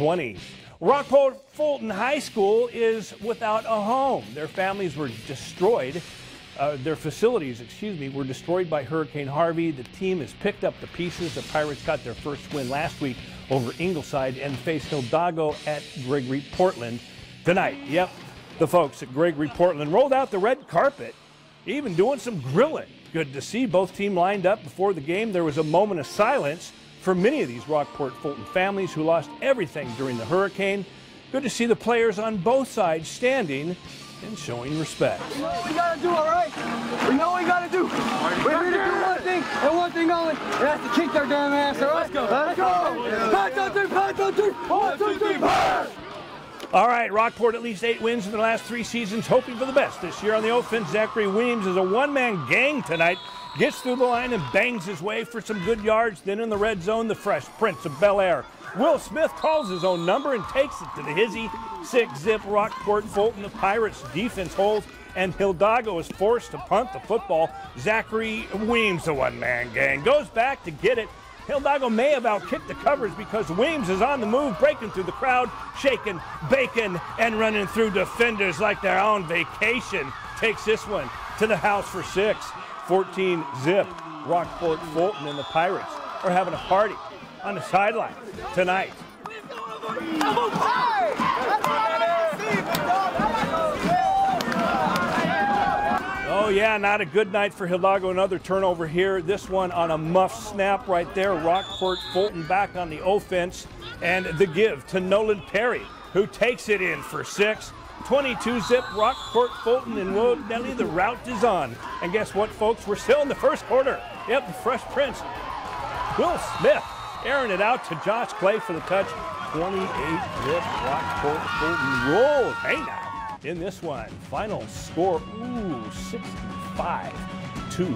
20. Rockport Fulton High School is without a home. Their families were destroyed. Uh, their facilities, excuse me, were destroyed by Hurricane Harvey. The team has picked up the pieces. The Pirates got their first win last week over Ingleside and face Hidalgo at Gregory Portland tonight. Yep, the folks at Gregory Portland rolled out the red carpet, even doing some grilling. Good to see both teams lined up before the game. There was a moment of silence for many of these Rockport Fulton families who lost everything during the hurricane. Good to see the players on both sides standing and showing respect. We know what we gotta do, all right? We know what we gotta do. We're here to do one thing and one thing only, and that's to kick their damn ass, all right? Let's go. Let's go. Pass on three, pass on three. One, two, three, pass. All right, Rockport at least eight wins in the last three seasons, hoping for the best this year on the offense. Zachary Williams is a one-man gang tonight. Gets through the line and bangs his way for some good yards. Then in the red zone, the fresh Prince of Bel Air. Will Smith calls his own number and takes it to the hizzy. Six zip Rockport Fulton. The Pirates defense holds and Hidalgo is forced to punt the football. Zachary Weems, the one-man gang, goes back to get it. Hidalgo may have outkicked the covers because Weems is on the move, breaking through the crowd, shaking, baking, and running through defenders like they're on vacation. Takes this one to the house for six. 14 zip. Rockport Fulton and the Pirates are having a party on the sideline tonight. Oh, yeah, not a good night for Hidalgo. Another turnover here. This one on a muff snap right there. Rockport Fulton back on the offense. And the give to Nolan Perry, who takes it in for six. 22 zip Rockport Fulton and Wood Nelly. The route is on. And guess what, folks? We're still in the first quarter. Yep, the Fresh Prince. Will Smith airing it out to Josh Clay for the touch. 28 zip Rockport Fulton rolls. Hey now in this one. Final score, ooh, 65 2